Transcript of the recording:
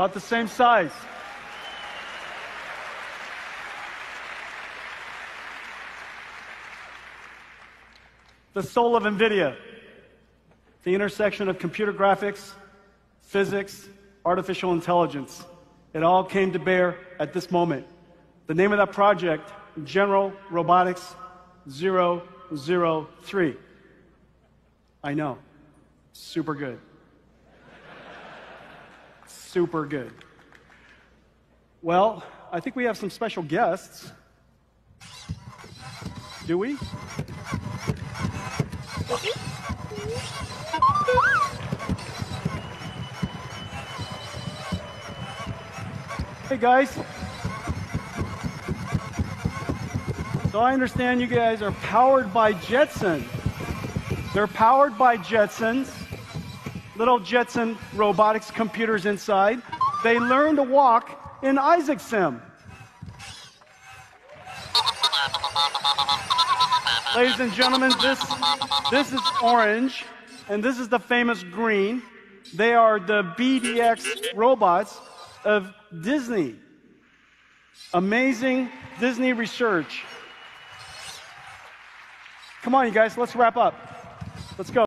About the same size. The soul of NVIDIA, the intersection of computer graphics, physics, artificial intelligence. It all came to bear at this moment. The name of that project, General Robotics 003. I know. Super good. Super good. Well, I think we have some special guests. Do we? Hey guys. So I understand you guys are powered by Jetson. They're powered by Jetsons, little Jetson robotics computers inside. They learn to walk in Isaac Sim. Ladies and gentlemen, this, this is orange, and this is the famous green. They are the BDX robots of Disney. Amazing Disney research. Come on, you guys, let's wrap up. Let's go.